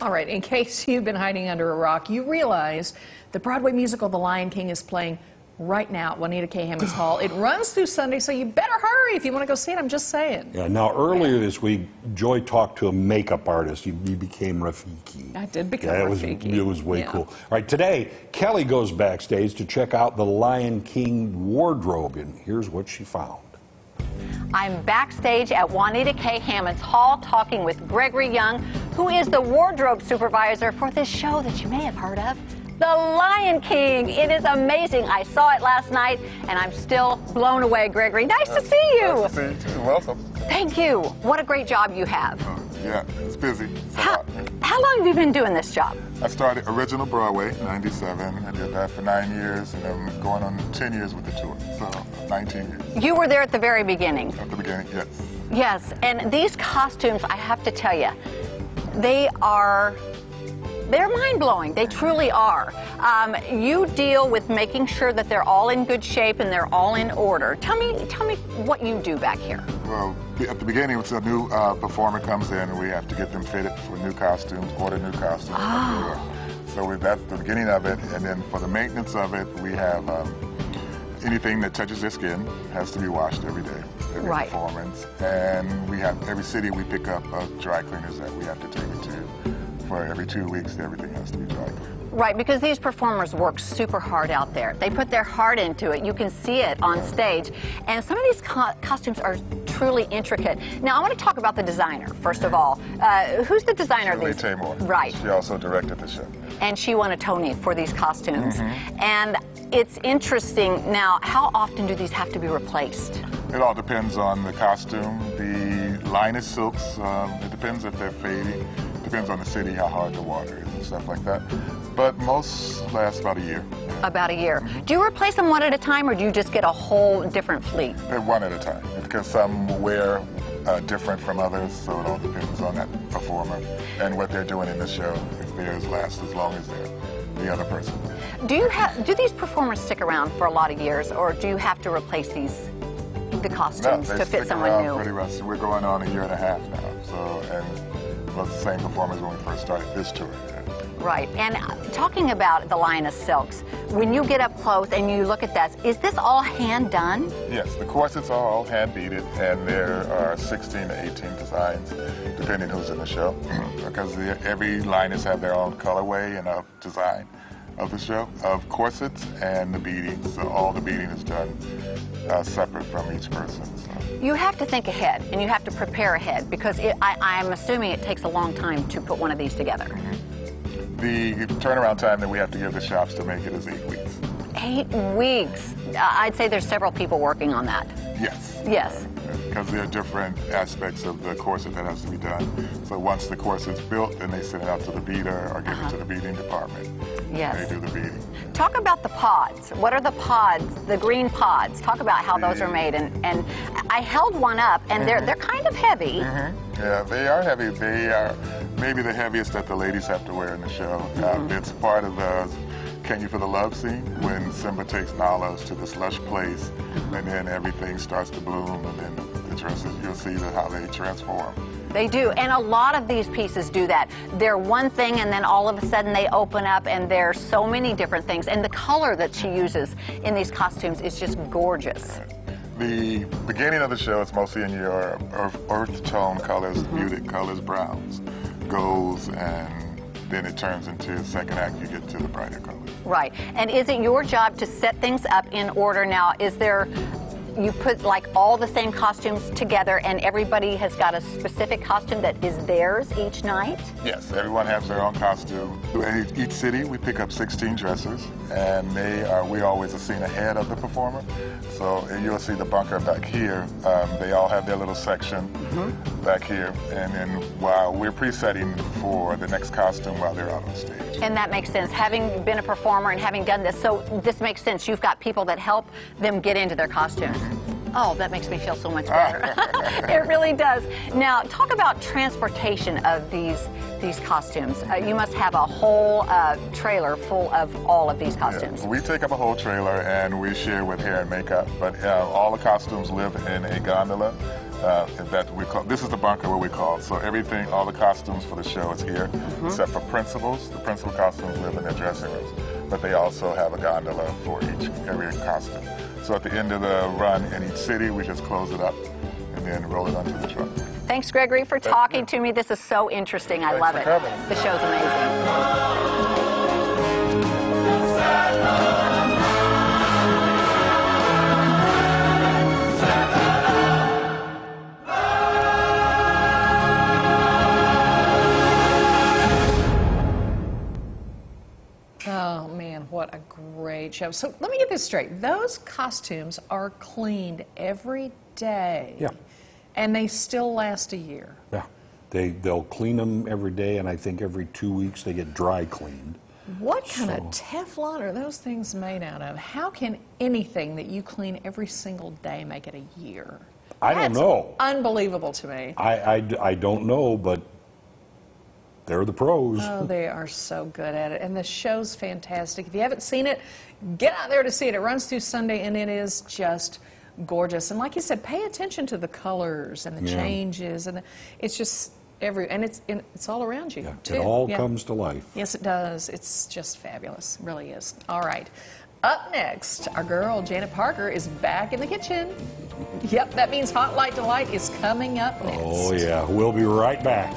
All right, in case you've been hiding under a rock, you realize the Broadway musical The Lion King is playing right now at Juanita K. Hammons Hall. It runs through Sunday, so you better hurry if you want to go see it. I'm just saying. Yeah, now earlier this week, Joy talked to a makeup artist. He, he became Rafiki. I did become yeah, it was, Rafiki. It was way Yeah. cool. All right, today, Kelly goes backstage to check out the Lion King wardrobe, and here's what she found. I'm backstage at Juanita K. Hammons Hall talking with Gregory Young, who is the wardrobe supervisor for this show that you may have heard of. The Lion King. It is amazing. I saw it last night and I'm still blown away, Gregory. Nice to see you. Nice to see you too. Welcome. Thank you. What a great job you have. Oh, Yeah, it's busy. It's How, how long have you been doing this job? I started original Broadway, 97. I did that for nine years, and I'm going on 10 years with the tour. So 19 years. You were there at the very beginning. At the beginning, yes. Yes, and these costumes, I have to tell you, they are. They're mind blowing. They truly are. Um, you deal with making sure that they're all in good shape and they're all in order. Tell me, tell me what you do back here. Well, at the beginning, when a new uh, performer comes in, we have to get them fitted for new costumes, order new costumes. So with that's the beginning of it, and then for the maintenance of it, we have um, anything that touches their skin has to be washed every day, every Right. performance. And we have every city we pick up uh, dry cleaners that we have to take it to. For every two weeks, everything has to be. Right, because these performers work super hard out there. They put their heart into it. You can see it on stage. And some of these co- costumes are truly intricate. Now, I want to talk about the designer, first of all. Uh, who's the designer Shirley of these? Taymor. Right. She also directed the show. and she won a Tony for these costumes. Mm-hmm. And it's interesting now, how often do these have to be replaced? It all depends on the costume. The lioness silks, um, it depends if they're fading. Depends on the city, how hard the water is and stuff like that. But most last about a year. About a year. Do you replace them one at a time or do you just get a whole different fleet? They're one at a time because some wear uh, different from others, so it all depends on that performer and what they're doing in the show. If theirs lasts as long as their the other person. Do you have do these performers stick around for a lot of years or do you have to replace these the costumes they to fit stick someone new? pretty much. We're going on a year and a half now, so and was the same performers when we first started this tour. Right. And uh, talking about the Lioness silks, when you get up close and you look at that, is this all hand done? Yes, the corsets are all hand beaded, and there are 16 to 18 designs, depending who's in the show, because the, every liners have their own colorway and a design of the show of corsets and the beading. So all the beading is done uh, separate from each person. So. You have to think ahead and you have to prepare ahead because it, I, I'm assuming it takes a long time to put one of these together. The turnaround time that we have to give the shops to make it is eight weeks. Eight weeks. I'd say there's several people working on that. Yes. Yes. Because there are different aspects of the corset that has to be done. So once the corset's built, then they send it out to the beater or give it uh-huh. to the beading department. Yes. They do the beading. Talk about the pods. What are the pods, the green pods? Talk about how those are mm-hmm. made. And, and I held one up, and they're, mm-hmm. they're kind of heavy. Mm-hmm. Yeah, they are heavy. They are maybe the heaviest that the ladies have to wear in the show. Uh, it's part of the Can You Feel the Love scene when Simba takes Nala to the slush place, and then everything starts to bloom, and then the dresses, you'll see the, how they transform. They do, and a lot of these pieces do that. They're one thing, and then all of a sudden they open up, and there's so many different things. And the color that she uses in these costumes is just gorgeous. The beginning of the show is mostly in your earth, earth tone colors, mm-hmm. muted colors, browns, golds, and then it turns into the second act, you get to the brighter colors. Right. And is it your job to set things up in order now? Is there you put like all the same costumes together and everybody has got a specific costume that is theirs each night? Yes, everyone has their own costume. In each city, we pick up 16 dressers, and they are, we always are seen ahead of the performer. So you'll see the bunker back here. Um, they all have their little section back here, and then while we're pre-setting for the next costume while they're out on stage. And that makes sense. Having been a performer and having done this, so this makes sense. You've got people that help them get into their costumes. Oh, that makes me feel so much better. it really does. Now, talk about transportation of these these costumes. Uh, you must have a whole uh, trailer full of all of these costumes. Yeah, we take up a whole trailer and we share with hair and makeup, but uh, all the costumes live in a gondola uh, that we call. This is the bunker where we call. So everything, all the costumes for the show is here, except for principals. The principal costumes live in their dressing rooms, but they also have a gondola for each every costume. So at the end of the run in each city, we just close it up and then roll it onto the truck. Thanks, Gregory, for talking to me. This is so interesting. I love it. coming. The show's amazing. Oh man, what a great show. So let me get this straight. Those costumes are cleaned every day. Yeah. And they still last a year. Yeah. They, they'll clean them every day, and I think every two weeks they get dry cleaned. What kind of Teflon are those things made out of? How can anything that you clean every single day make it a year? I don't know. Unbelievable to me. I I don't know, but they're the pros. Oh, they are so good at it. And the show's fantastic. If you haven't seen it, get out there to see it. It runs through Sunday and it is just gorgeous. And like you said, pay attention to the colors and the Yeah. changes and the, it's just every and it's and it's all around you Yeah, too. it all Yeah. comes to life. Yes, it does. It's just fabulous. It really is. All right. Up next, our girl Janet Parker is back in the kitchen. Yep, that means Hot Light Delight is coming up oh, next. Oh, yeah. We'll be right back.